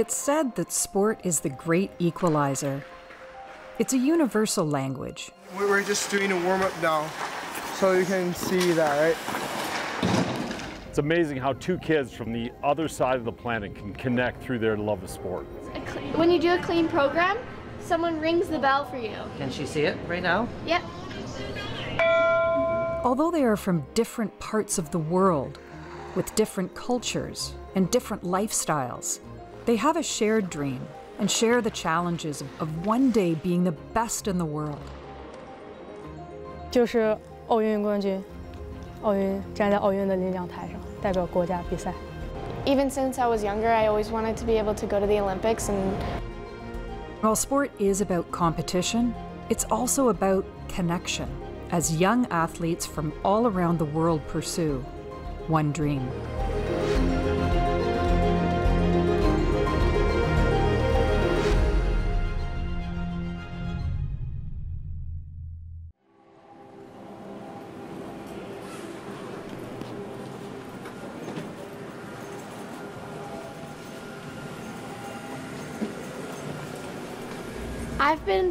It's said that sport is the great equalizer. It's a universal language. We're just doing a warm up now, so you can see that, right? It's amazing how two kids from the other side of the planet can connect through their love of sport. When you do a clean program, someone rings the bell for you. Can she see it right now? Yep. Although they are from different parts of the world, with different cultures and different lifestyles, they have a shared dream and share the challenges of, of one day being the best in the world. 就是奥运冠军，奥运站在奥运的领奖台上，代表国家比赛。Even since I was younger, I always wanted to be able to go to the Olympics and While sport is about competition, it's also about connection as young athletes from all around the world pursue one dream.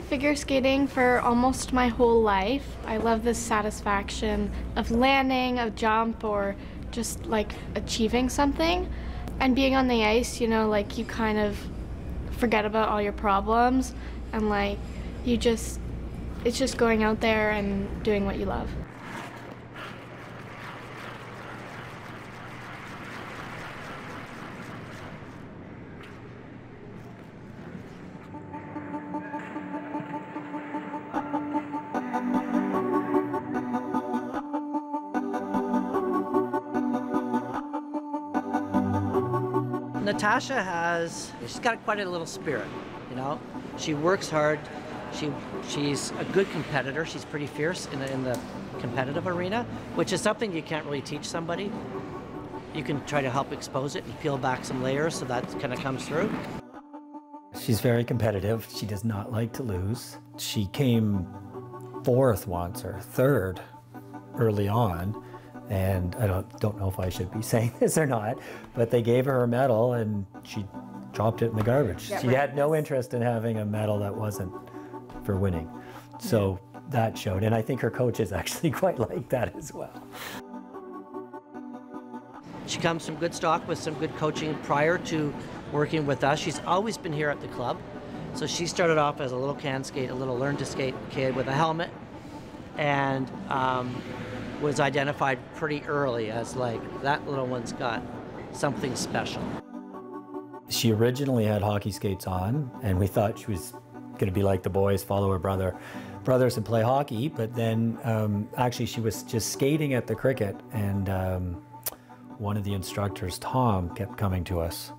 Figure skating for almost my whole life. I love the satisfaction of landing, a jump, or just like achieving something. And being on the ice, you know, like you kind of forget about all your problems and like you just, it's just going out there and doing what you love. Natasha has, she's got quite a little spirit, you know? She works hard. She, she's a good competitor. She's pretty fierce in the, in the competitive arena, which is something you can't really teach somebody. You can try to help expose it and peel back some layers so that kind of comes through. She's very competitive. She does not like to lose. She came fourth once or third early on and I don't, don't know if I should be saying this or not, but they gave her a medal and she dropped it in the garbage. Yeah, she right. had no interest in having a medal that wasn't for winning. So that showed, and I think her coaches actually quite like that as well. She comes from good stock with some good coaching prior to working with us. She's always been here at the club. So she started off as a little can skate, a little learn to skate kid with a helmet, and um, was identified pretty early as like that little one's got something special. She originally had hockey skates on, and we thought she was going to be like the boys, follow her brother, brothers, and play hockey. But then, um, actually, she was just skating at the cricket, and um, one of the instructors, Tom, kept coming to us,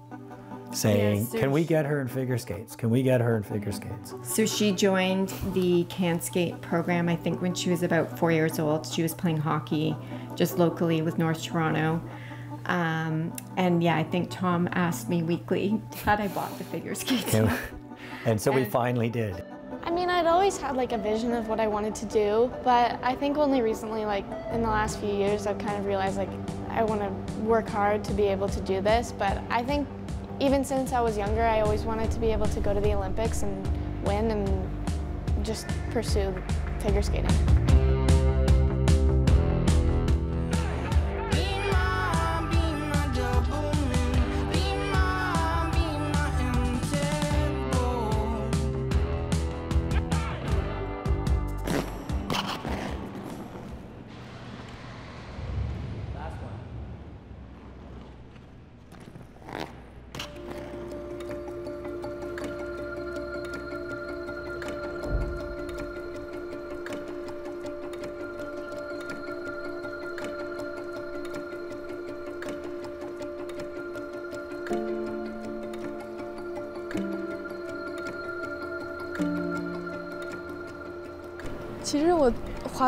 saying, Yes, so "Can we get her in figure skates? Can we get her in figure skates?" So she joined the Can Skate program, I think, when she was about four years old. She was playing hockey just locally with North Toronto. Um, and yeah, I think Tom asked me weekly had I bought the figure skates. Can- and so we And- finally did. I mean, I'd always had like a vision of what I wanted to do, but I think only recently, like in the last few years, I've kind of realized like I want to work hard to be able to do this. But I think even since I was younger, I always wanted to be able to go to the Olympics and win and just pursue figure skating.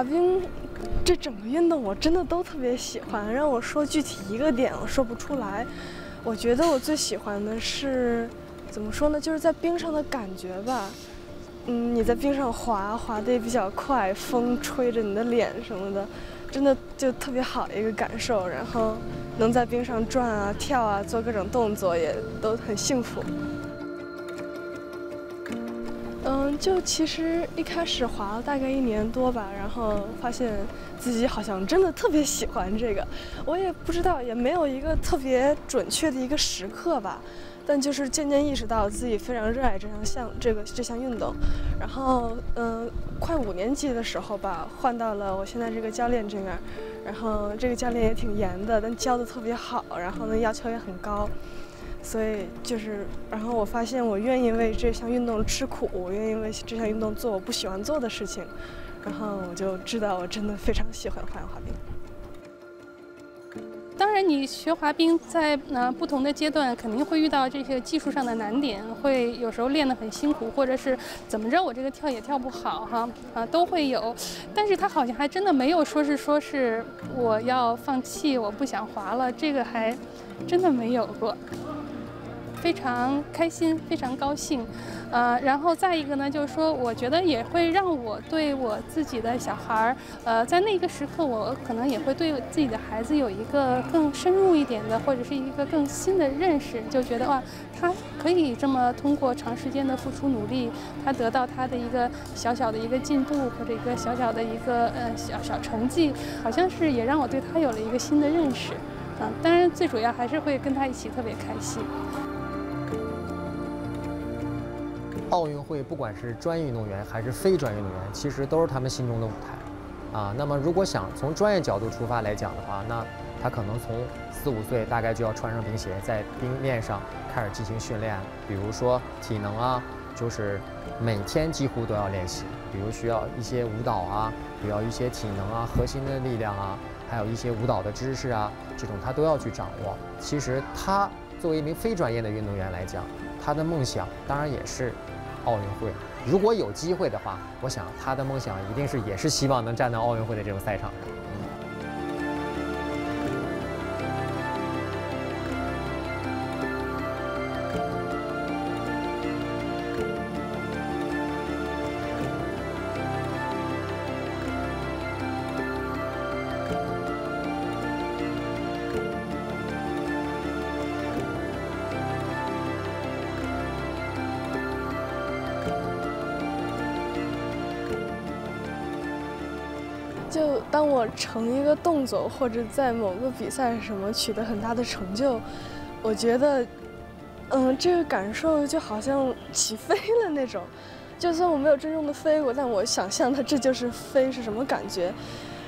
滑冰这整个运动我真的都特别喜欢，让我说具体一个点我说不出来。我觉得我最喜欢的是怎么说呢？就是在冰上的感觉吧。嗯，你在冰上滑，滑得也比较快，风吹着你的脸什么的，真的就特别好一个感受。然后能在冰上转啊、跳啊、做各种动作，也都很幸福。就其实一开始滑了大概一年多吧，然后发现自己好像真的特别喜欢这个。我也不知道，也没有一个特别准确的一个时刻吧。但就是渐渐意识到自己非常热爱这项项这个这项运动，然后嗯，快五年级的时候吧，换到了我现在这个教练这边，然后这个教练也挺严的，但教的特别好，然后呢要求也很高，所以就是，然后我发现我愿意为这项运动吃苦，我愿意为这项运动做我不喜欢做的事情，然后我就知道我真的非常喜欢花样滑冰。当然，你学滑冰在呃不同的阶段肯定会遇到这些技术上的难点，会有时候练得很辛苦，或者是怎么着，我这个跳也跳不好哈 啊都会有。但是他好像还真的没有说是说是我要放弃，我不想滑了，这个还真的没有过。非常开心，非常高兴，呃，然后再一个呢，就是说，我觉得也会让我对我自己的小孩儿，呃，在那个时刻，我可能也会对自己的孩子有一个更深入一点的，或者是一个更新的认识，就觉得哇，他可以这么通过长时间的付出努力，他得到他的一个小小的一个进步，或者一个小小的一个呃小小成绩，好像是也让我对他有了一个新的认识，嗯，当然最主要还是会跟他一起特别开心。奥运会不管是专业运动员还是非专业运动员，其实都是他们心中的舞台，啊，那么如果想从专业角度出发来讲的话，那他可能从四五岁大概就要穿上冰鞋，在冰面上开始进行训练，比如说体能啊，就是每天几乎都要练习，比如需要一些舞蹈啊，需要一些体能啊，核心的力量啊，还有一些舞蹈的知识啊，这种他都要去掌握。其实他作为一名非专业的运动员来讲，他的梦想当然也是。奥运会，如果有机会的话，我想他的梦想一定是也是希望能站到奥运会的这种赛场上。成一个动作，或者在某个比赛什么取得很大的成就，我觉得，嗯，这个感受就好像起飞了那种。就算我没有真正的飞过，但我想象它这就是飞是什么感觉。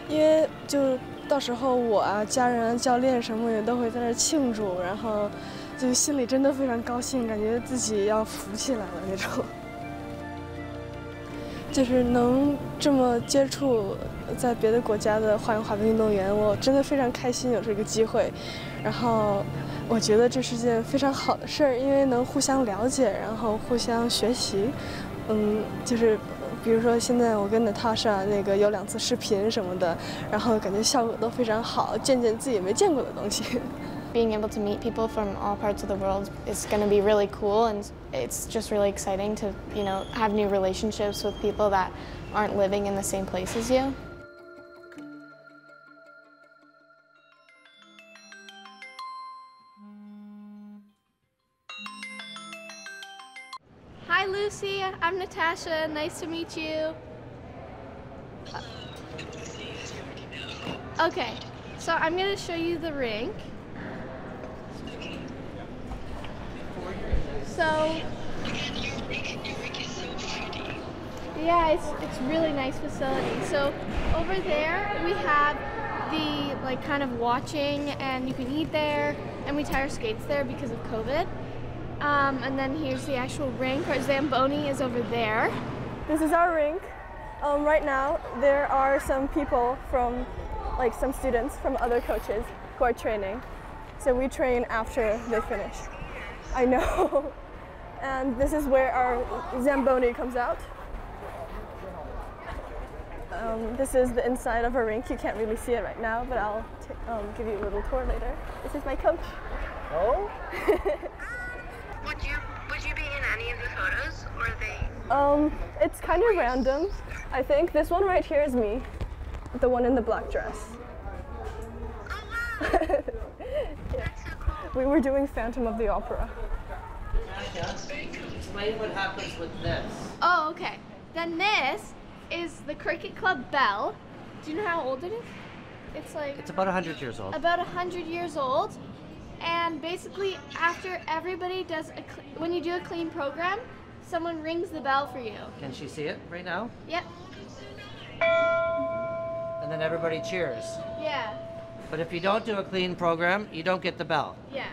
因为就到时候我啊、家人、啊、教练什么也都会在那庆祝，然后就心里真的非常高兴，感觉自己要浮起来了那种。就是能这么接触在别的国家的花样滑冰运动员，我真的非常开心有这个机会。然后我觉得这是件非常好的事儿，因为能互相了解，然后互相学习。嗯，就是比如说现在我跟 Natasha 那个有两次视频什么的，然后感觉效果都非常好，见见自己没见过的东西。Being able to meet people from all parts of the world is going to be really cool and it's just really exciting to you know have new relationships with people that aren't living in the same place as you Hi Lucy, I'm Natasha. Nice to meet you. Uh, okay, so I'm going to show you the rink. So, yeah, it's, it's really nice facility. So over there we have the like kind of watching and you can eat there and we tie our skates there because of COVID. Um, and then here's the actual rink. Our Zamboni is over there. This is our rink. Um, right now there are some people from like some students from other coaches who are training. So we train after they finish. I know. and this is where our Zamboni comes out. Um, this is the inside of a rink. You can't really see it right now, but I'll um, give you a little tour later. This is my coach. Oh? would you would you be in any of the photos, or are they? Um, it's kind of random. I think this one right here is me, the one in the black dress. Oh wow! we were doing Phantom of the Opera. Explain what happens with this. Oh, okay. Then this is the Cricket Club bell. Do you know how old it is? It's like It's about 100 years old. about a hundred years old. And basically, after everybody does a cl- when you do a clean program, someone rings the bell for you. Can she see it right now? Yep. And then everybody cheers. Yeah. But if you don't do a clean program, you don't get the bell. Yeah.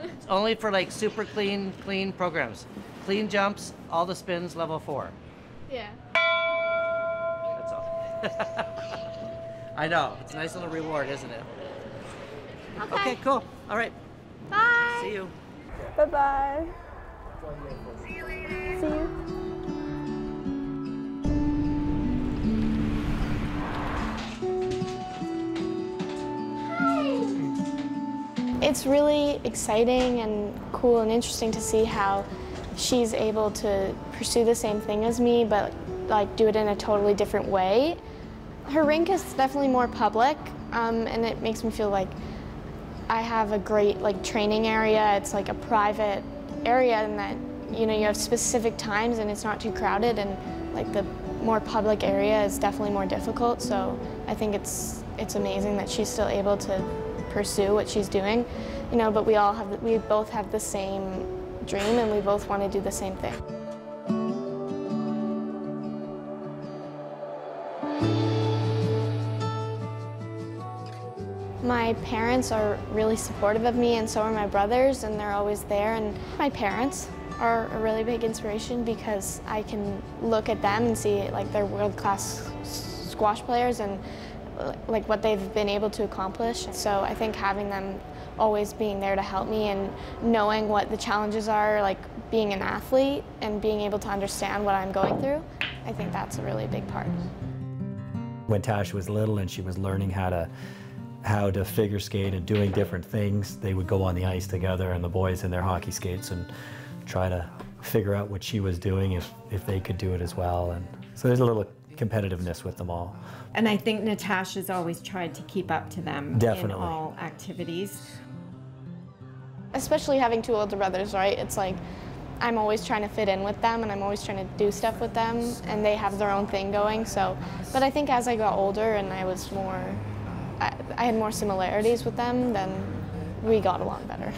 It's only for like super clean, clean programs. Clean jumps, all the spins, level four. yeah. That's all. I know. It's a nice little reward, isn't it? Okay. Okay, cool. All right. Bye. See you. Bye bye. See you later. See you. It's really exciting and cool and interesting to see how she's able to pursue the same thing as me, but like do it in a totally different way. Her rink is definitely more public, um, and it makes me feel like I have a great like training area. It's like a private area, and that you know you have specific times, and it's not too crowded, and like the more public area is definitely more difficult. So I think it's it's amazing that she's still able to pursue what she's doing, you know. But we all have we both have the same dream, and we both want to do the same thing. My parents are really supportive of me, and so are my brothers, and they're always there. And my parents are a really big inspiration because I can look at them and see like they're world-class squash players and like what they've been able to accomplish. So I think having them always being there to help me and knowing what the challenges are, like being an athlete and being able to understand what I'm going through, I think that's a really big part. When Tasha was little and she was learning how to how to figure skate and doing different things, they would go on the ice together and the boys in their hockey skates and try to figure out what she was doing if, if they could do it as well. And so there's a little competitiveness with them all. And I think Natasha's always tried to keep up to them Definitely. in all activities. especially having two older brothers, right? It's like I'm always trying to fit in with them and I'm always trying to do stuff with them and they have their own thing going. So, but I think as I got older and I was more, I, I had more similarities with them, then we got along better.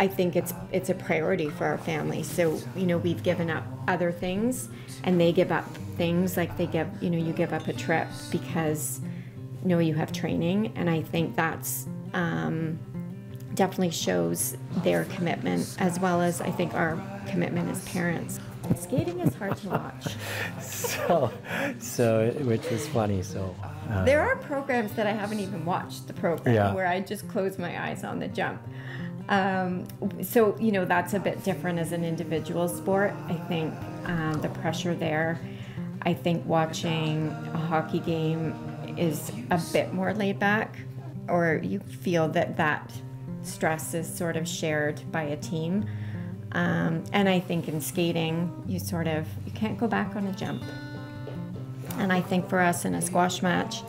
I think it's it's a priority for our family. So you know we've given up other things, and they give up things like they give you know you give up a trip because you know you have training, and I think that's um, definitely shows their commitment as well as I think our commitment as parents. Skating is hard to watch. So, so which is funny. So uh, There are programs that I haven't even watched the program Yeah. where I just close my eyes on the jump. Um, so you know that's a bit different as an individual sport. I think um, the pressure there. I think watching a hockey game is a bit more laid back, or you feel that that stress is sort of shared by a team. Um, and I think in skating, you sort of you can't go back on a jump. And I think for us in a squash match,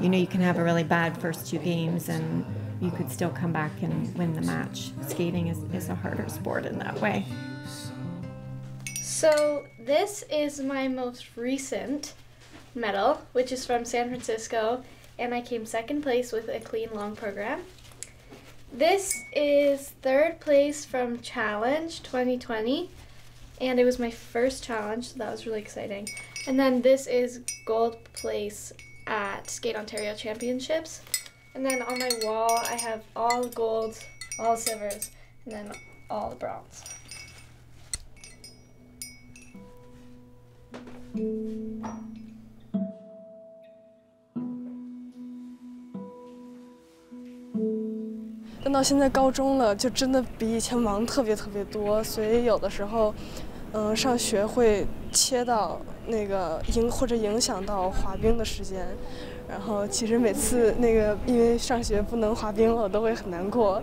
you know, you can have a really bad first two games and you could still come back and win the match. Skating is, is a harder sport in that way. So this is my most recent medal, which is from San Francisco, and I came second place with a clean long program. This is third place from Challenge 2020, and it was my first challenge, so that was really exciting. And then this is gold place at Skate Ontario Championships. And then on my wall, I have all golds, all silvers, and then all the bronze. 等到现在高中了，就真的比以前忙特别特别多，所以有的时候，嗯、上学会切到那个影或者影响到滑冰的时间。然后其实每次那个因为上学不能滑冰了，我都会很难过。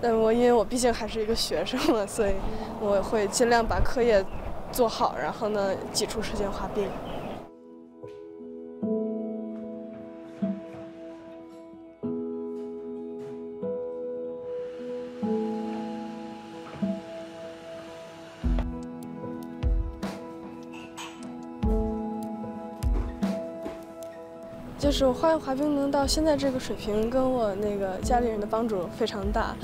但我因为我毕竟还是一个学生嘛，所以我会尽量把课业做好，然后呢挤出时间滑冰。是我发现滑冰能到现在这个水平，跟我那个家里人的帮助非常大。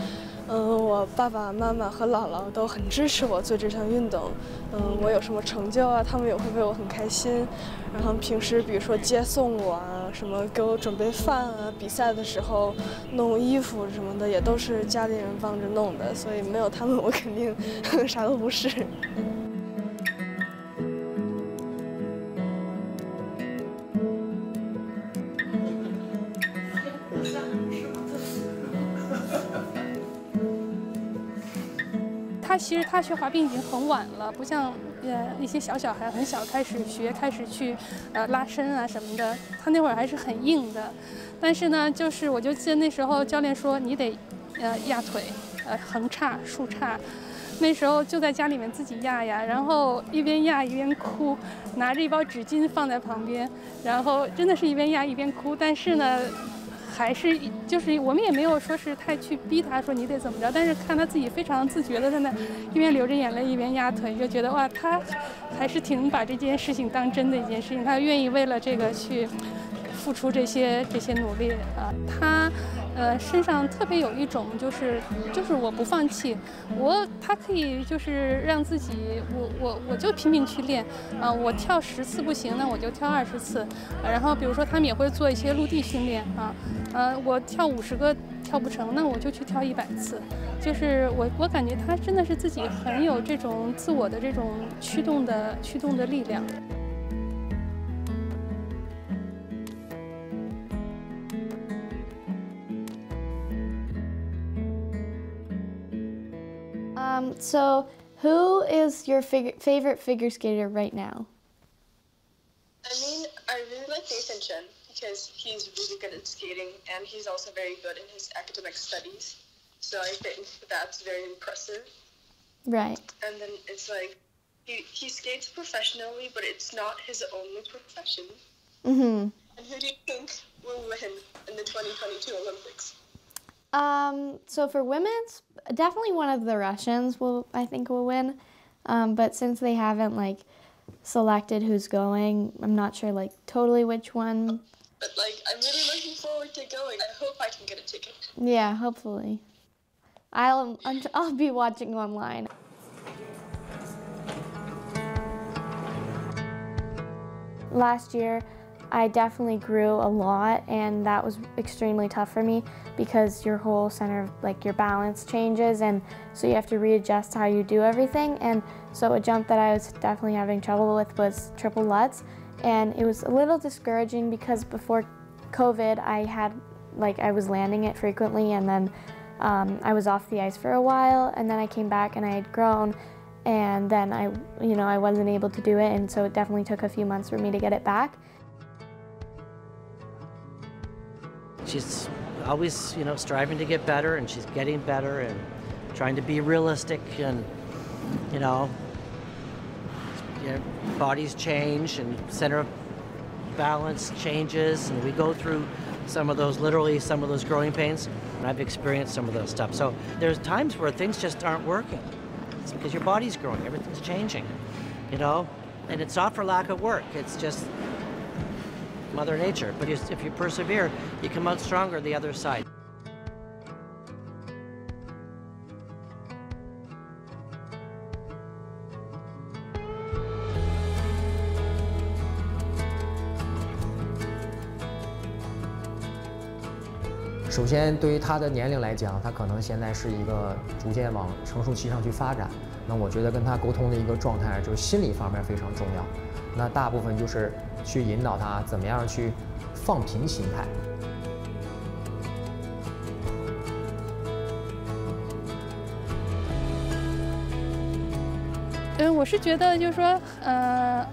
嗯，我爸爸妈妈和姥姥都很支持我做这项运动。嗯，我有什么成就啊，他们也会为我很开心。然后平时比如说接送我啊，什么给我准备饭啊，比赛的时候弄衣服什么的，也都是家里人帮着弄的。所以没有他们，我肯定 啥都不是。其实他学滑冰已经很晚了，不像呃一些小小孩很小开始学，开始去呃拉伸啊什么的。他那会儿还是很硬的，但是呢，就是我就记得那时候教练说你得呃压腿，呃横叉竖叉。那时候就在家里面自己压呀，然后一边压一边哭，拿着一包纸巾放在旁边，然后真的是一边压一边哭。但是呢。还是就是我们也没有说是太去逼他说你得怎么着，但是看他自己非常自觉的在那一边流着眼泪一边压腿，就觉得哇，他还是挺把这件事情当真的一件事情，他愿意为了这个去付出这些这些努力啊，他。呃，身上特别有一种就是就是我不放弃，我他可以就是让自己我我我就拼命去练啊，我跳十次不行，那我就跳二十次，然后比如说他们也会做一些陆地训练啊，呃，我跳五十个跳不成，那我就去跳一百次，就是我我感觉他真的是自己很有这种自我的这种驱动的驱动的力量。So, who is your favorite figure skater right now? I mean, I really like Nathan Chen because he's really good at skating and he's also very good in his academic studies. So I think that's very impressive. Right. And then it's like he, he skates professionally, but it's not his only profession. Mm-hmm. And who do you think will win in the 2022 Olympics? Um, so for women's, definitely one of the Russians will I think will win. Um, but since they haven't like selected who's going, I'm not sure like totally which one. But like I'm really looking forward to going. I hope I can get a ticket. Yeah, hopefully. I'll I'll be watching online. Last year, I definitely grew a lot and that was extremely tough for me because your whole center of like your balance changes and so you have to readjust how you do everything and so a jump that I was definitely having trouble with was triple lutz and it was a little discouraging because before COVID I had like I was landing it frequently and then um, I was off the ice for a while and then I came back and I had grown and then I you know I wasn't able to do it and so it definitely took a few months for me to get it back. She's always, you know, striving to get better, and she's getting better, and trying to be realistic, and you know, you know bodies change, and center of balance changes, and we go through some of those, literally some of those growing pains, and I've experienced some of those stuff. So there's times where things just aren't working. It's because your body's growing, everything's changing, you know, and it's not for lack of work. It's just Mother Nature. But if you persevere, you come out stronger the other side. 首先，对于他的年龄来讲，他可能现在是一个逐渐往成熟期上去发展。那我觉得跟他沟通的一个状态，就是心理方面非常重要。那大部分就是去引导他怎么样去放平心态。嗯，我是觉得就是说，呃，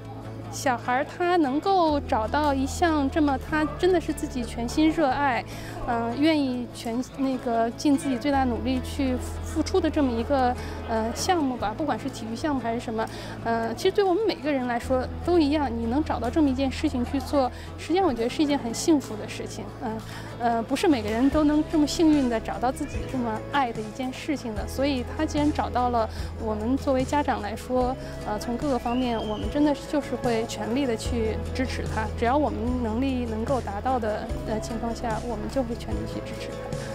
小孩他能够找到一项这么他真的是自己全心热爱，嗯，愿意全那个尽自己最大努力去。付出的这么一个呃项目吧，不管是体育项目还是什么，呃，其实对我们每个人来说都一样。你能找到这么一件事情去做，实际上我觉得是一件很幸福的事情。嗯，呃，不是每个人都能这么幸运的找到自己这么爱的一件事情的。所以他既然找到了，我们作为家长来说，呃，从各个方面，我们真的就是会全力的去支持他。只要我们能力能够达到的呃情况下，我们就会全力去支持他。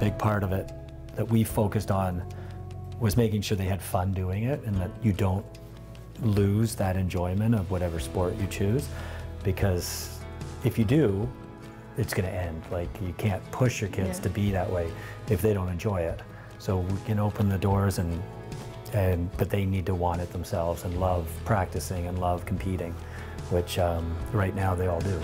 big part of it that we focused on was making sure they had fun doing it and that you don't lose that enjoyment of whatever sport you choose because if you do it's going to end like you can't push your kids Yeah. to be that way if they don't enjoy it so we can open the doors and and but they need to want it themselves and love practicing and love competing which um, right now they all do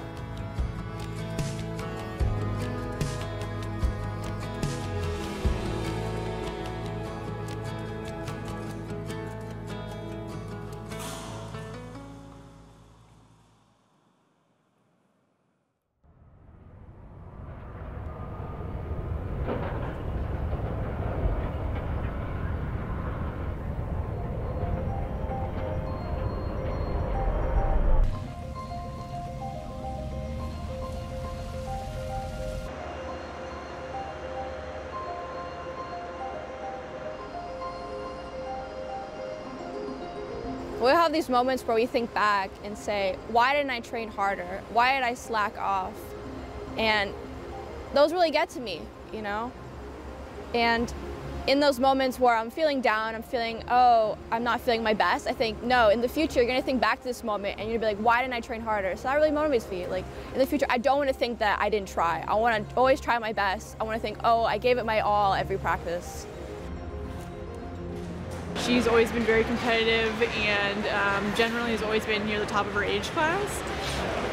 We'll have these moments where we think back and say, why didn't I train harder? Why did I slack off? And those really get to me, you know? And in those moments where I'm feeling down, I'm feeling, oh, I'm not feeling my best, I think, no, in the future, you're gonna think back to this moment and you're gonna be like, why didn't I train harder? So that really motivates me. Like, in the future, I don't wanna think that I didn't try. I wanna always try my best. I wanna think, oh, I gave it my all every practice. She's always been very competitive and um, generally has always been near the top of her age class.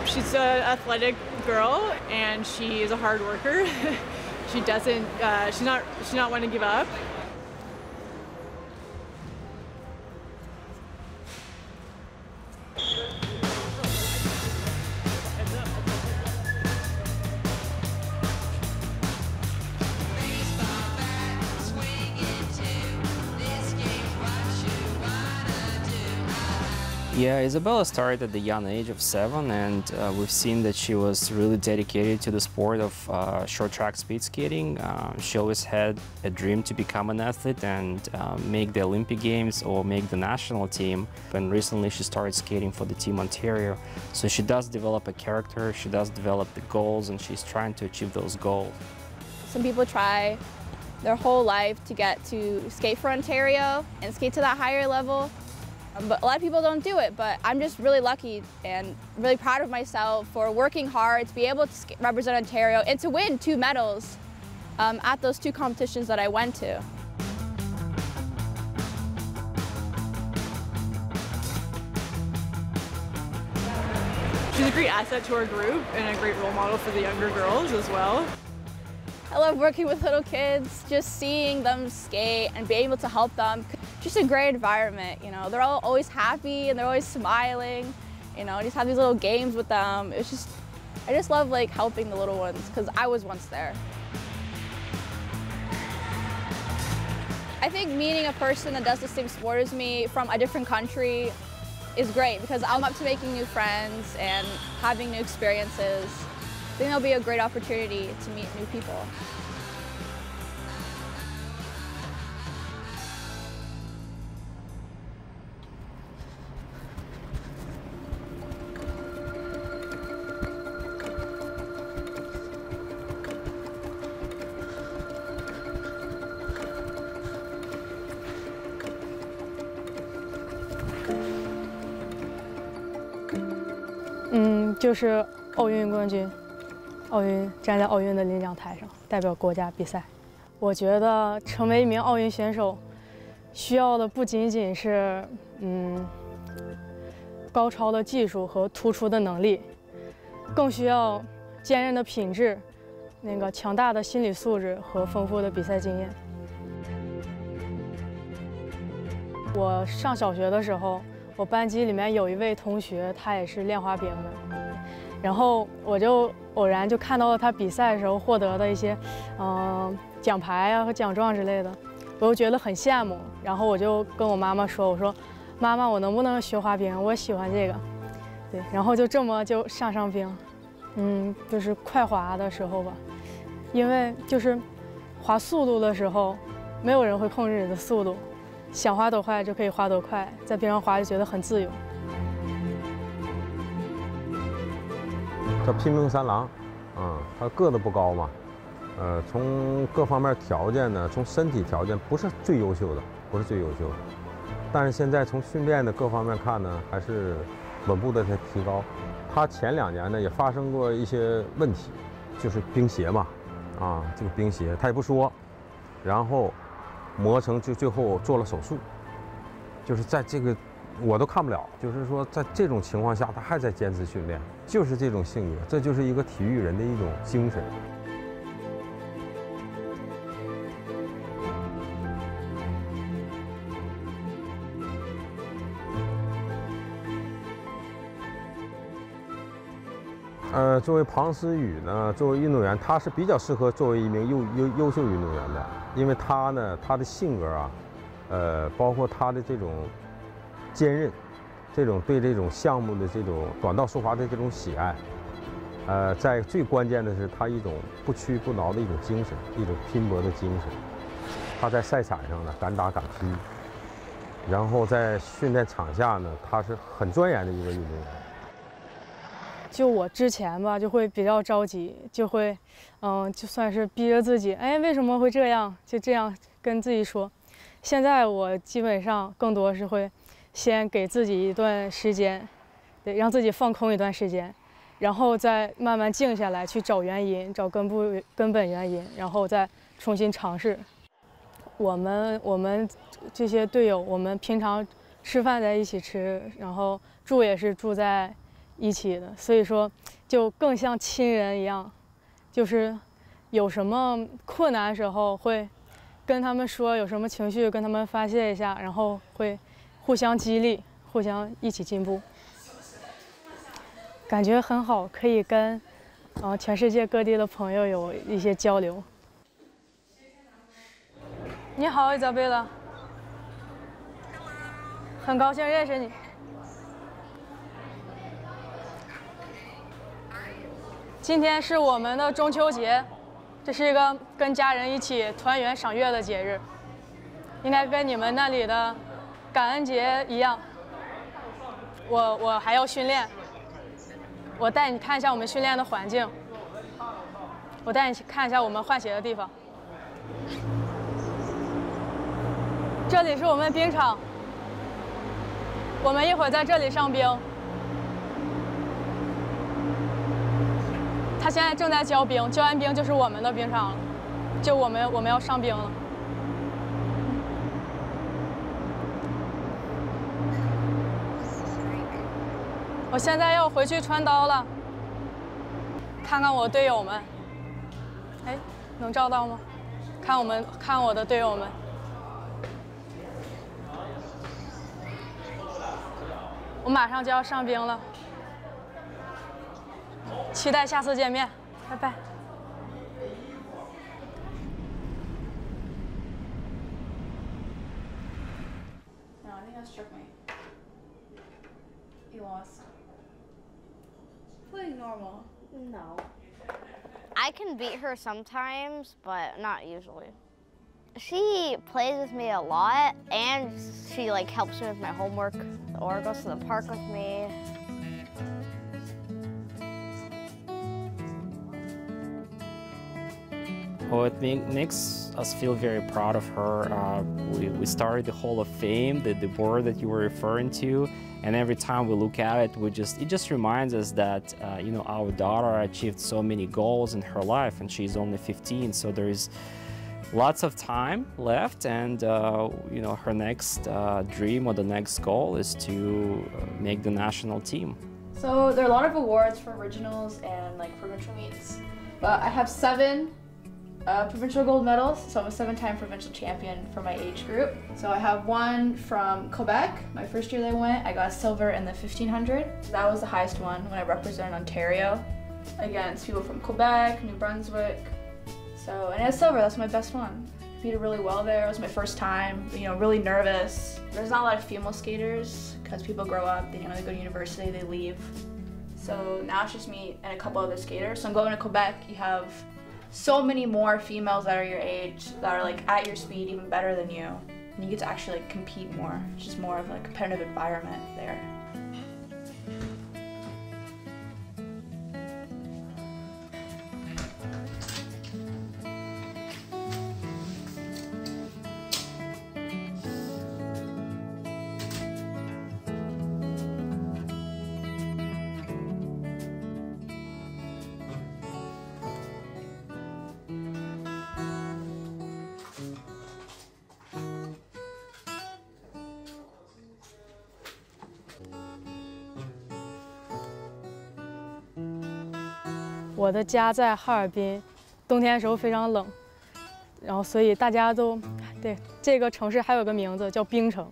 She's an athletic girl and she is a hard worker. she doesn't, uh, she's not, she's not one to give up. Yeah, Isabella started at the young age of seven, and uh, we've seen that she was really dedicated to the sport of uh, short track speed skating. Uh, she always had a dream to become an athlete and uh, make the Olympic Games or make the national team. And recently she started skating for the Team Ontario. So she does develop a character, she does develop the goals, and she's trying to achieve those goals. Some people try their whole life to get to skate for Ontario and skate to that higher level. But a lot of people don't do it, but I'm just really lucky and really proud of myself for working hard to be able to represent Ontario and to win two medals um, at those two competitions that I went to. She's a great asset to our group and a great role model for the younger girls as well. I love working with little kids, just seeing them skate and being able to help them. Just a great environment, you know. They're all always happy and they're always smiling, you know, just have these little games with them. It's just, I just love like helping the little ones because I was once there. I think meeting a person that does the same sport as me from a different country is great because I'm up to making new friends and having new experiences. I think it'll be a great opportunity to meet new people. Thank 嗯，就是奥运冠军， 奥运站在奥运的领奖台上代表国家比赛。我觉得成为一名奥运选手，需要的不仅仅是嗯高超的技术和突出的能力，更需要坚韧的品质、那个强大的心理素质和丰富的比赛经验。我上小学的时候，我班级里面有一位同学，他也是练滑冰的，然后我就偶然就看到了他比赛的时候获得的一些，嗯，奖牌啊和奖状之类的，我就觉得很羡慕，然后我就跟我妈妈说，我说，妈妈，我能不能学滑冰？我喜欢这个，对，然后就这么就上上冰，嗯，就是快滑的时候吧，因为就是滑速度的时候，没有人会控制你的速度。想滑多快就可以滑多快，在冰上滑就觉得很自由。叫拼命三郎，嗯，他个子不高嘛，呃，从各方面条件呢，从身体条件不是最优秀的，不是最优秀的，但是现在从训练的各方面看呢，还是稳步的在提高。他前两年呢也发生过一些问题，就是冰鞋嘛，啊，这个冰鞋他也不说，然后。磨成就最后做了手术，就是在这个我都看不了，就是说在这种情况下他还在坚持训练，就是这种性格，这就是一个体育人的一种精神。呃，作为庞思雨呢，作为运动员，他是比较适合作为一名优优优秀运动员的，因为他呢，他的性格啊，呃，包括他的这种坚韧，这种对这种项目的这种短道速滑的这种喜爱，呃，在最关键的是他一种不屈不挠的一种精神，一种拼搏的精神。他在赛场上呢，敢打敢拼，然后在训练场下呢，他是很钻研的一个运动员。就我之前吧，就会比较着急，就会，嗯，就算是逼着自己，哎，为什么会这样？就这样跟自己说。现在我基本上更多是会，先给自己一段时间，对，让自己放空一段时间，然后再慢慢静下来，去找原因，找根部根本原因，然后再重新尝试。我们我们这些队友，我们平常吃饭在一起吃，然后住也是住在。一起的，所以说就更像亲人一样，就是有什么困难时候会跟他们说，有什么情绪跟他们发泄一下，然后会互相激励，互相一起进步，感觉很好，可以跟呃全世界各地的朋友有一些交流。你好，伊泽贝拉，很高兴认识你。今天是我们的中秋节，这是一个跟家人一起团圆赏月的节日，应该跟你们那里的感恩节一样。我我还要训练，我带你看一下我们训练的环境，我带你去看一下我们换鞋的地方。这里是我们冰场，我们一会儿在这里上冰。他现在正在浇冰，浇完冰就是我们的冰场了，就我们我们要上冰了。我现在要回去穿刀了，看看我队友们。哎，能照到吗？看我们，看我的队友们。我马上就要上冰了。期待下次见面，拜拜。Playing normal. No. I can beat her sometimes, but not usually. She plays with me a lot, and she like helps me with my homework or goes to the park with me. Well, it makes us feel very proud of her. Uh, we, we started the Hall of Fame, the, the board that you were referring to, and every time we look at it, we just it just reminds us that uh, you know our daughter achieved so many goals in her life, and she's only 15, so there is lots of time left, and uh, you know her next uh, dream or the next goal is to uh, make the national team. So there are a lot of awards for originals and like for meets, but I have seven uh, provincial gold medals, so I'm a seven-time provincial champion for my age group. So I have one from Quebec. My first year they went, I got silver in the 1500. That was the highest one when I represented Ontario against people from Quebec, New Brunswick. So, and it's silver, that's my best one. Competed really well there. It was my first time, you know, really nervous. There's not a lot of female skaters because people grow up, they, you know, they go to university, they leave. So now it's just me and a couple other skaters. So I'm going to Quebec, you have so many more females that are your age that are like at your speed, even better than you. And you get to actually like compete more. It's just more of a competitive environment there. 我的家在哈尔滨，冬天的时候非常冷，然后所以大家都对这个城市还有个名字叫冰城，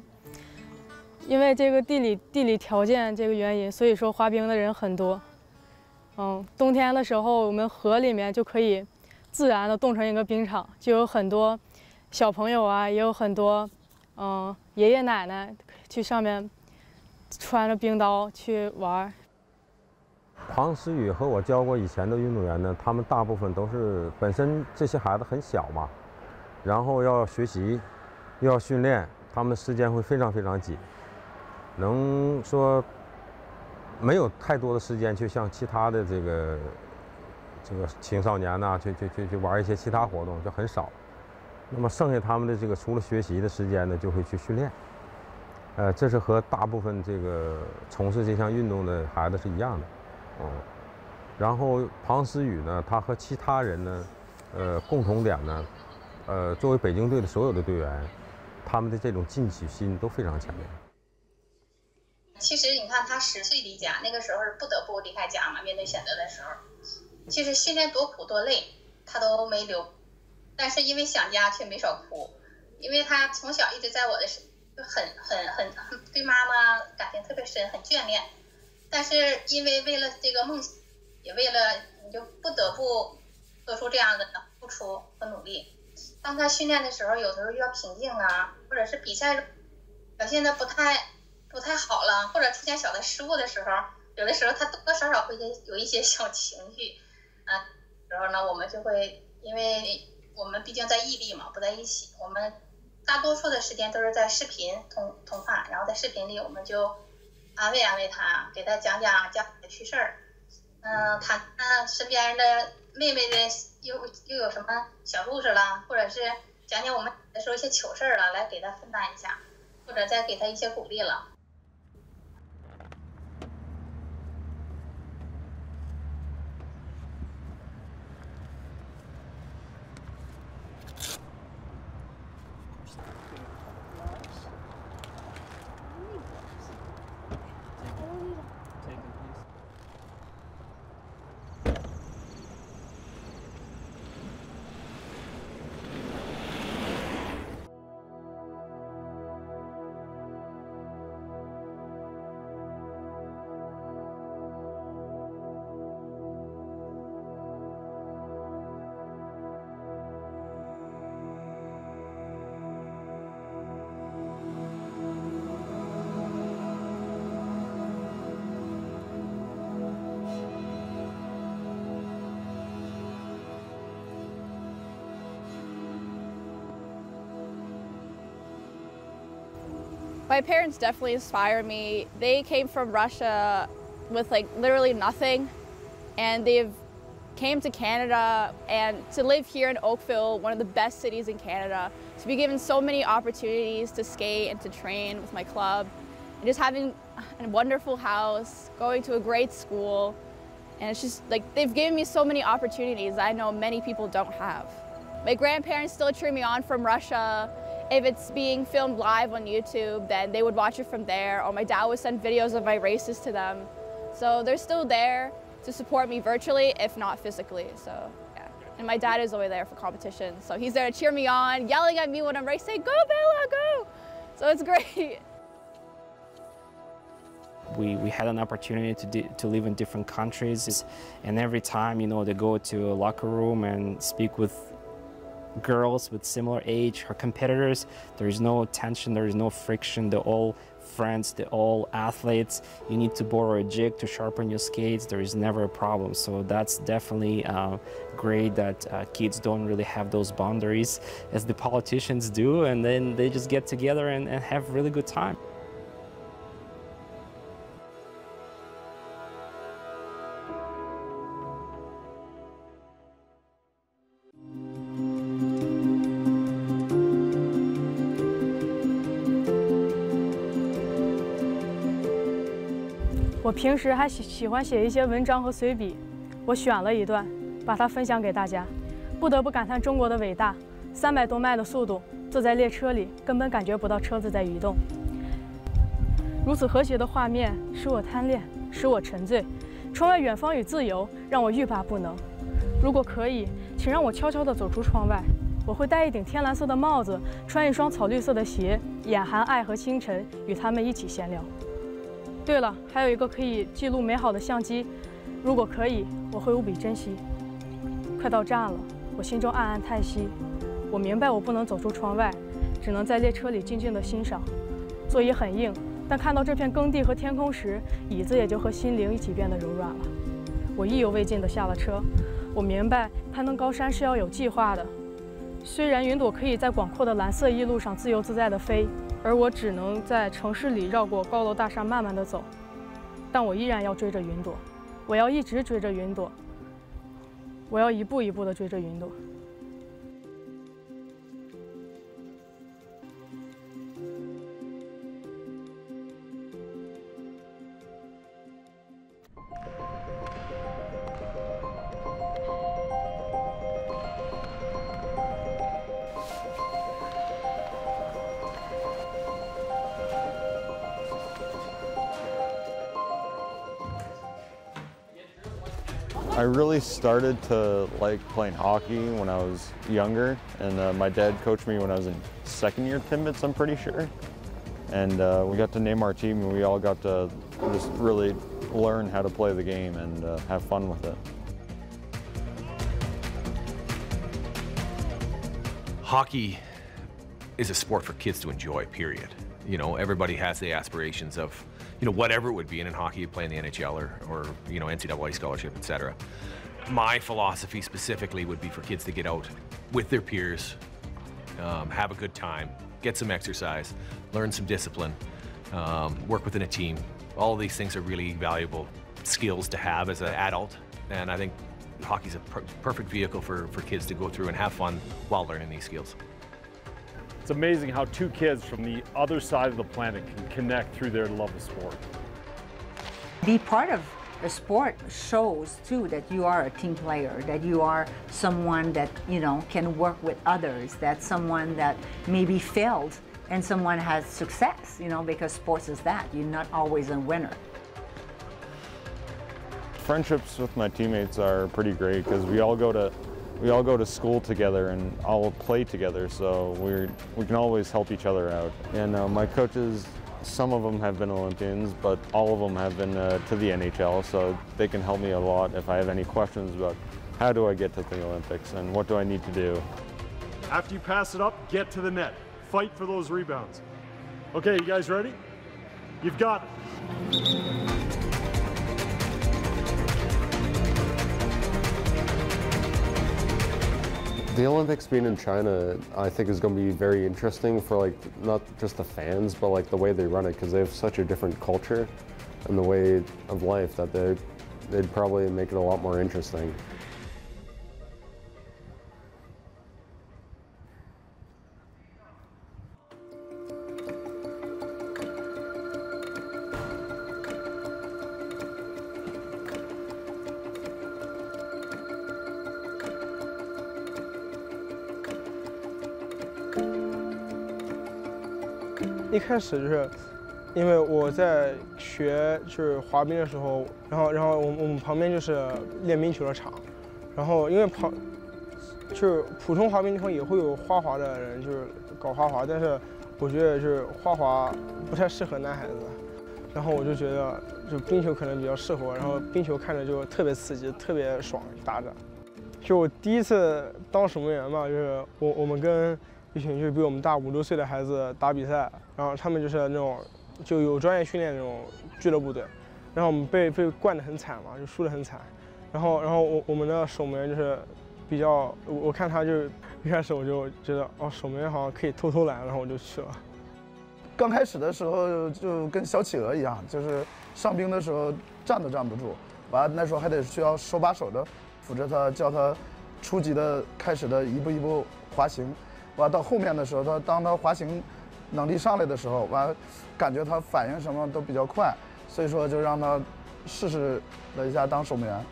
因为这个地理地理条件这个原因，所以说滑冰的人很多。嗯，冬天的时候我们河里面就可以自然的冻成一个冰场，就有很多小朋友啊，也有很多嗯爷爷奶奶去上面穿着冰刀去玩。庞思雨和我教过以前的运动员呢，他们大部分都是本身这些孩子很小嘛，然后要学习，又要训练，他们时间会非常非常紧，能说没有太多的时间去像其他的这个这个青少年呐，去去去去玩一些其他活动就很少。那么剩下他们的这个除了学习的时间呢，就会去训练。呃，这是和大部分这个从事这项运动的孩子是一样的。哦，然后庞思雨呢，他和其他人呢，呃，共同点呢，呃，作为北京队的所有的队员，他们的这种进取心都非常强烈。其实你看，他十岁离家，那个时候不得不离开家嘛，面对选择的时候，其实训练多苦多累，他都没留，但是因为想家却没少哭，因为他从小一直在我的，就很很很对妈妈感情特别深，很眷恋。但是因为为了这个梦想，也为了你就不得不做出这样的付出和努力。当他训练的时候，有时候遇到瓶颈啊，或者是比赛表现的不太不太好了，或者出现小的失误的时候，有的时候他多多少少会有一些小情绪，啊，时候呢，我们就会因为我们毕竟在异地嘛，不在一起，我们大多数的时间都是在视频通通话，然后在视频里我们就。安慰安慰他，给他讲讲家里的趣事儿，嗯，谈谈身边的妹妹的又又有什么小故事了，或者是讲讲我们的时候一些糗事儿了，来给他分担一下，或者再给他一些鼓励了。My parents definitely inspire me. They came from Russia with like literally nothing and they've came to Canada and to live here in Oakville, one of the best cities in Canada, to be given so many opportunities to skate and to train with my club, and just having a wonderful house, going to a great school, and it's just like they've given me so many opportunities I know many people don't have. My grandparents still cheer me on from Russia if it's being filmed live on YouTube, then they would watch it from there, or my dad would send videos of my races to them. So they're still there to support me virtually, if not physically, so yeah. And my dad is always there for competition. So he's there to cheer me on, yelling at me when I'm racing, go Bella, go! So it's great. We, we had an opportunity to, to live in different countries and every time, you know, they go to a locker room and speak with girls with similar age, her competitors, there is no tension, there is no friction, they're all friends, they're all athletes. You need to borrow a jig to sharpen your skates, there is never a problem. So that's definitely uh, great that uh, kids don't really have those boundaries as the politicians do, and then they just get together and, and have really good time. 平时还喜喜欢写一些文章和随笔，我选了一段，把它分享给大家。不得不感叹中国的伟大，三百多迈的速度，坐在列车里根本感觉不到车子在移动。如此和谐的画面使我贪恋，使我沉醉。窗外远方与自由让我欲罢不能。如果可以，请让我悄悄地走出窗外，我会戴一顶天蓝色的帽子，穿一双草绿色的鞋，眼含爱和清晨，与他们一起闲聊。对了，还有一个可以记录美好的相机，如果可以，我会无比珍惜。快到站了，我心中暗暗叹息。我明白我不能走出窗外，只能在列车里静静地欣赏。座椅很硬，但看到这片耕地和天空时，椅子也就和心灵一起变得柔软了。我意犹未尽地下了车。我明白攀登高山是要有计划的。虽然云朵可以在广阔的蓝色一路上自由自在地飞。而我只能在城市里绕过高楼大厦，慢慢的走，但我依然要追着云朵，我要一直追着云朵，我要一步一步的追着云朵。Really started to like playing hockey when I was younger, and uh, my dad coached me when I was in second year Timbits, I'm pretty sure. And uh, we got to name our team, and we all got to just really learn how to play the game and uh, have fun with it. Hockey is a sport for kids to enjoy, period. You know, everybody has the aspirations of you know, whatever it would be. And in hockey, you play in the NHL or, or you know, NCAA scholarship, etc. My philosophy specifically would be for kids to get out with their peers, um, have a good time, get some exercise, learn some discipline, um, work within a team. All these things are really valuable skills to have as an adult. And I think hockey's a per perfect vehicle for, for kids to go through and have fun while learning these skills. It's amazing how two kids from the other side of the planet can connect through their love of sport. Be part of the sport shows too that you are a team player, that you are someone that, you know, can work with others, that someone that maybe failed and someone has success, you know, because sports is that. You're not always a winner. Friendships with my teammates are pretty great because we all go to we all go to school together and all play together, so we we can always help each other out. And uh, my coaches, some of them have been Olympians, but all of them have been uh, to the NHL, so they can help me a lot if I have any questions about how do I get to the Olympics and what do I need to do. After you pass it up, get to the net. Fight for those rebounds. Okay, you guys ready? You've got it. The Olympics being in China, I think is going to be very interesting for like not just the fans, but like the way they run it because they have such a different culture and the way of life that they they'd probably make it a lot more interesting. 开始就是，因为我在学就是滑冰的时候，然后然后我我们旁边就是练冰球的场，然后因为旁就是普通滑冰地方也会有花滑的人，就是搞花滑，但是我觉得就是花滑不太适合男孩子。然后我就觉得，就冰球可能比较适合我。然后冰球看着就特别刺激，特别爽，打着。就我第一次当守门员嘛，就是我我们跟一群就比我们大五六岁的孩子打比赛，然后他们就是那种就有专业训练那种俱乐部队，然后我们被被灌得很惨嘛，就输得很惨。然后然后我我们的守门员就是比较，我我看他就 一开始我就觉得哦守门员好像可以偷偷懒，然后我就去了。刚开始的时候就跟小企鹅一样，就是上冰的时候站都站不住，完了那时候还得需要手把手的扶着他，教他初级的开始的一步一步滑行，完到后面的时候，他当他滑行能力上来的时候，完感觉他反应什么都比较快，所以说就让他试试了一下当守门员。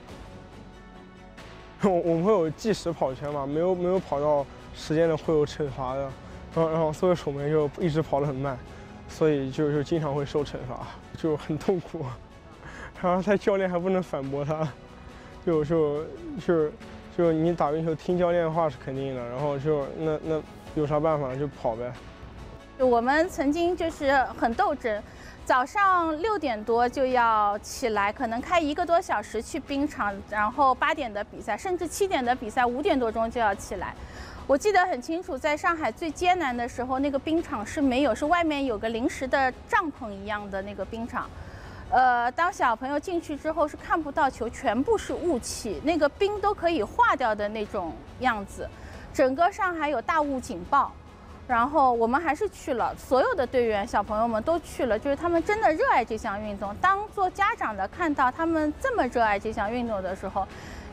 我 我们会有计时跑圈嘛，没有没有跑到时间的会有惩罚的，然后然后作为守门员就一直跑得很慢。所以就就经常会受惩罚，就很痛苦。然后他教练还不能反驳他，就就就就你打冰球听教练的话是肯定的，然后就那那有啥办法就跑呗。我们曾经就是很斗争，早上六点多就要起来，可能开一个多小时去冰场，然后八点的比赛，甚至七点的比赛，五点多钟就要起来。我记得很清楚，在上海最艰难的时候，那个冰场是没有，是外面有个临时的帐篷一样的那个冰场。呃，当小朋友进去之后是看不到球，全部是雾气，那个冰都可以化掉的那种样子。整个上海有大雾警报，然后我们还是去了，所有的队员小朋友们都去了，就是他们真的热爱这项运动。当做家长的看到他们这么热爱这项运动的时候，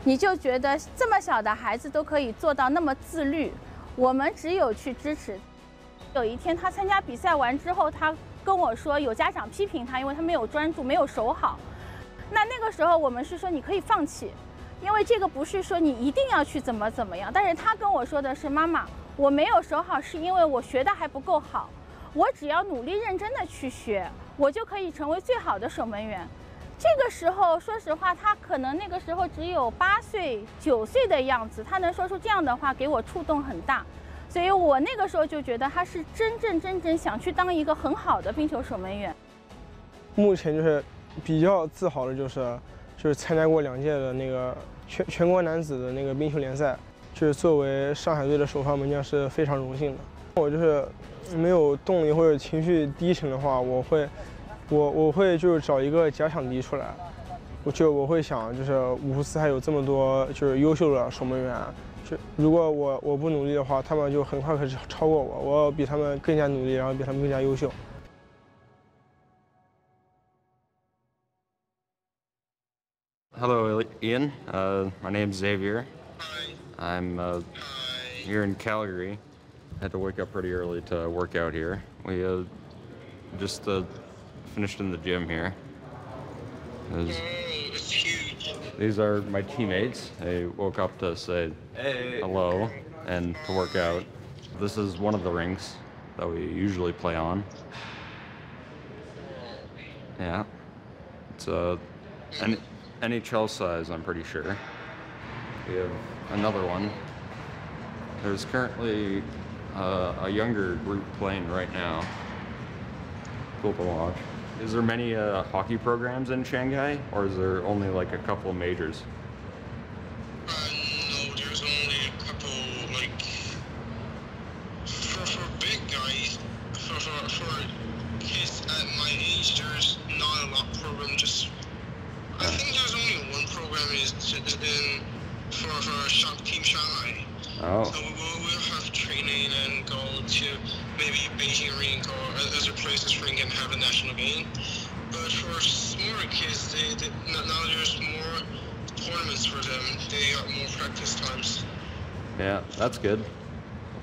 你就觉得这么小的孩子都可以做到那么自律，我们只有去支持。有一天他参加比赛完之后，他跟我说有家长批评他，因为他没有专注，没有守好。那那个时候我们是说你可以放弃，因为这个不是说你一定要去怎么怎么样。但是他跟我说的是妈妈，我没有守好是因为我学的还不够好，我只要努力认真的去学，我就可以成为最好的守门员。这个时候，说实话，他可能那个时候只有八岁、九岁的样子，他能说出这样的话，给我触动很大。所以我那个时候就觉得他是真正真正想去当一个很好的冰球守门员。目前就是比较自豪的就是，就是参加过两届的那个全全国男子的那个冰球联赛，就是作为上海队的首发门将是非常荣幸的。我就是没有动力或者情绪低沉的话，我会。我我会就是找一个假想敌出来，我就我会想就是五湖四海有这么多就是优秀的守门员，就如果我我不努力的话，他们就很快可以超过我，我要比他们更加努力，然后比他们更加优秀。Hello, Ian. Uh, my name's Xavier. Hi. I'm uh, here in Calgary. I had to wake up pretty early to work out here. We uh, just uh, finished in the gym here. these are my teammates. They woke up to say hey. hello and to work out. This is one of the rinks that we usually play on. Yeah. It's a an NHL size, I'm pretty sure. We have another one. There's currently uh, a younger group playing right now. Cool to watch. Is there many uh, hockey programs in Shanghai, or is there only like a couple majors?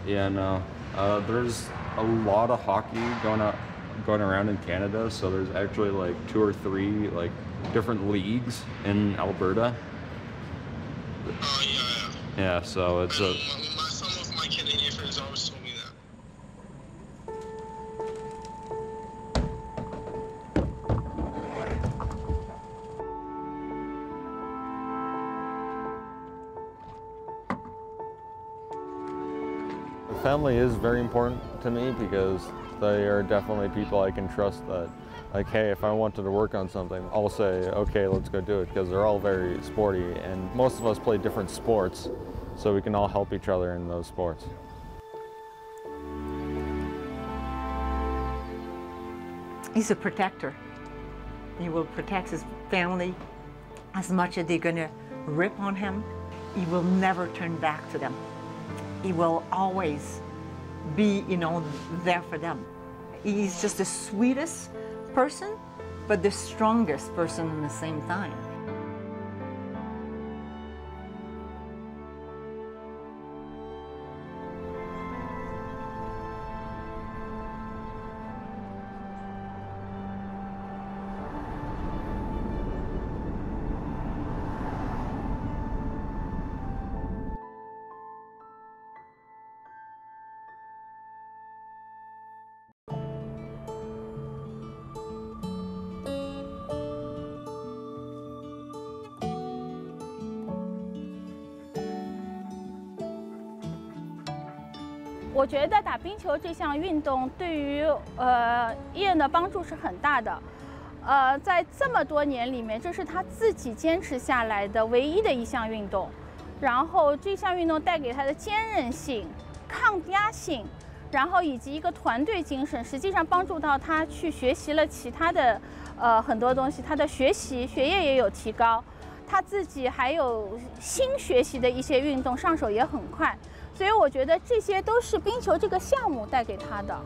Yeah, no. Uh, there's a lot of hockey going on, going around in Canada. So there's actually like two or three like different leagues in Alberta. Uh, yeah, yeah. Yeah, so it's a. family is very important to me because they are definitely people I can trust that like hey if I wanted to work on something I'll say okay let's go do it because they're all very sporty and most of us play different sports so we can all help each other in those sports. He's a protector. He will protect his family as much as they're gonna rip on him. He will never turn back to them. He will always be, you know, there for them. He's just the sweetest person, but the strongest person at the same time. 冰球这项运动对于呃伊人的帮助是很大的，呃，在这么多年里面，这是他自己坚持下来的唯一的一项运动。然后这项运动带给他的坚韧性、抗压性，然后以及一个团队精神，实际上帮助到他去学习了其他的呃很多东西，他的学习学业也有提高，他自己还有新学习的一些运动，上手也很快。所以我觉得这些都是冰球这个项目带给他的。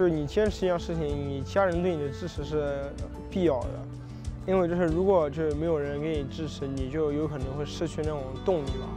就是你坚持一件事情，你家人对你的支持是必要的，因为就是如果就是没有人给你支持，你就有可能会失去那种动力吧，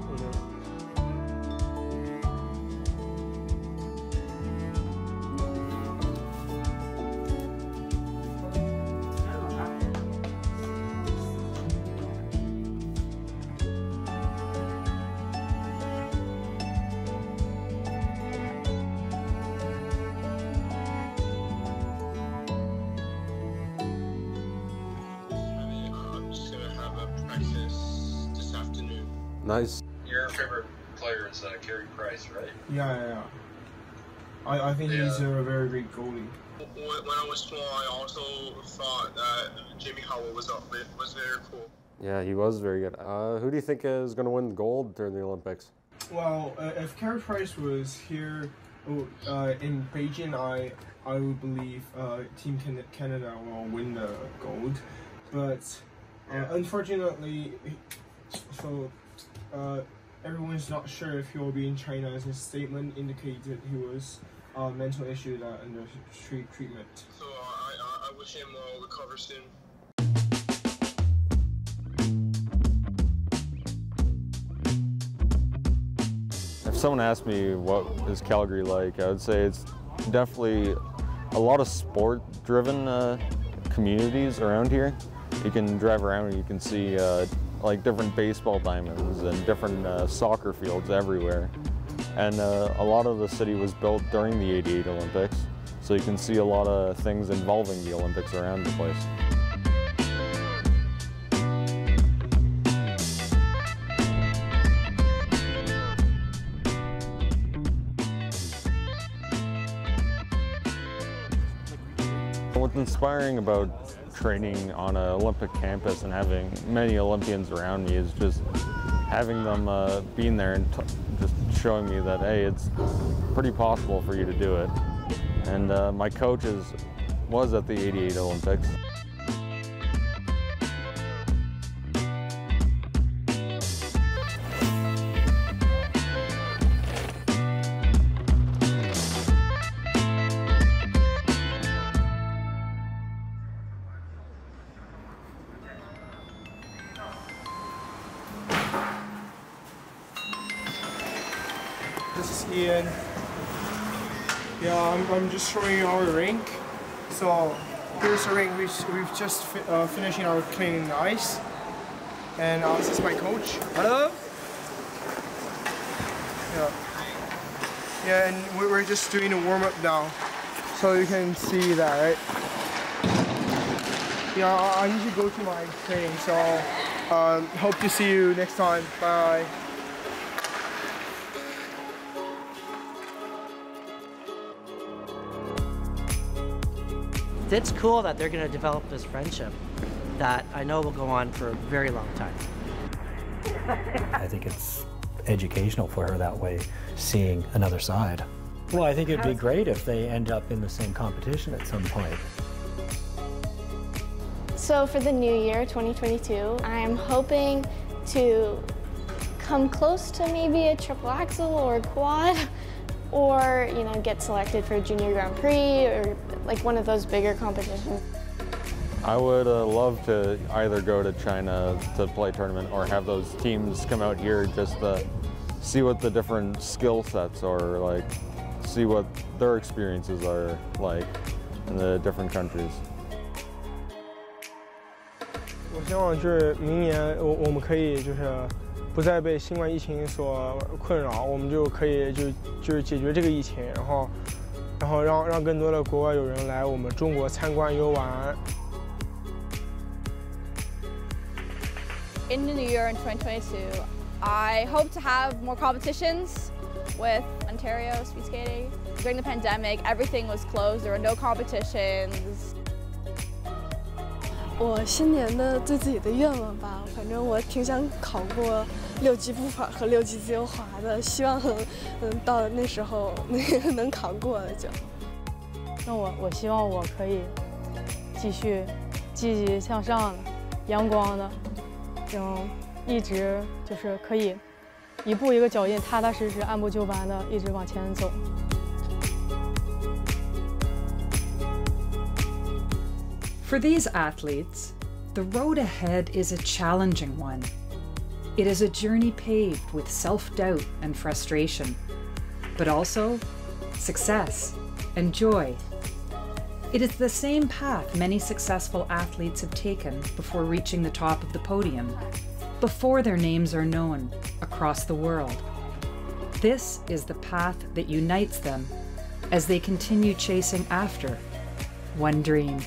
great goalie. When when I was small, I also thought that Jimmy Howell was up, was very cool. Yeah, he was very good. Uh, who do you think is going to win gold during the Olympics? Well, uh, if Carey Price was here oh, uh, in Beijing, I I would believe uh, Team Can- Canada will win the gold, but uh, unfortunately, so uh, everyone's not sure if he will be in China. As his statement indicated, he was uh, mental issue that under street treatment. So I, I, I wish him uh, recover soon. If someone asked me what is Calgary like, I would say it's definitely a lot of sport-driven uh, communities around here. You can drive around and you can see uh, like different baseball diamonds and different uh, soccer fields everywhere. And uh, a lot of the city was built during the 88 Olympics, so you can see a lot of things involving the Olympics around the place. What's inspiring about training on an Olympic campus and having many Olympians around me is just having them uh, being there and just showing me that, hey, it's pretty possible for you to do it. And uh, my coach is, was at the 88 Olympics. And yeah, I'm, I'm just showing you our rink. So here's the rink. We, we've just fi uh, finishing our cleaning the ice. And uh, this is my coach. Hello. Yeah. Yeah, and we- we're just doing a warm up now. So you can see that, right? Yeah, I I need to go to my training, so um, hope to see you next time. Bye. It's cool that they're going to develop this friendship that I know will go on for a very long time. I think it's educational for her that way, seeing another side. Well, I think it'd be great if they end up in the same competition at some point. So for the new year, 2022, I'm hoping to come close to maybe a triple axel or a quad, or you know, get selected for a junior Grand Prix or like one of those bigger competitions. I would uh, love to either go to China to play tournament or have those teams come out here just to see what the different skill sets are like, see what their experiences are like in the different countries. 我希望就是明年我我们可以就是不再被新冠疫情所困扰，我们就可以就就是解决这个疫情，然后 然后让让更多的国外友人来我们中国参观游玩。In the new year in 2022, I hope to have more competitions with Ontario speed skating. During the pandemic, everything was closed. There were no competitions. 我新年的对自己的愿望吧，反正我挺想考过六级步法和六级自由滑的，希望嗯到那时候那个能扛过了就。那我我希望我可以继续积极向上的、阳光的，嗯，一直就是可以一步一个脚印，踏踏实实、按部就班的一直往前走。For these athletes, the road ahead is a challenging one. It is a journey paved with self doubt and frustration, but also success and joy. It is the same path many successful athletes have taken before reaching the top of the podium, before their names are known across the world. This is the path that unites them as they continue chasing after one dream.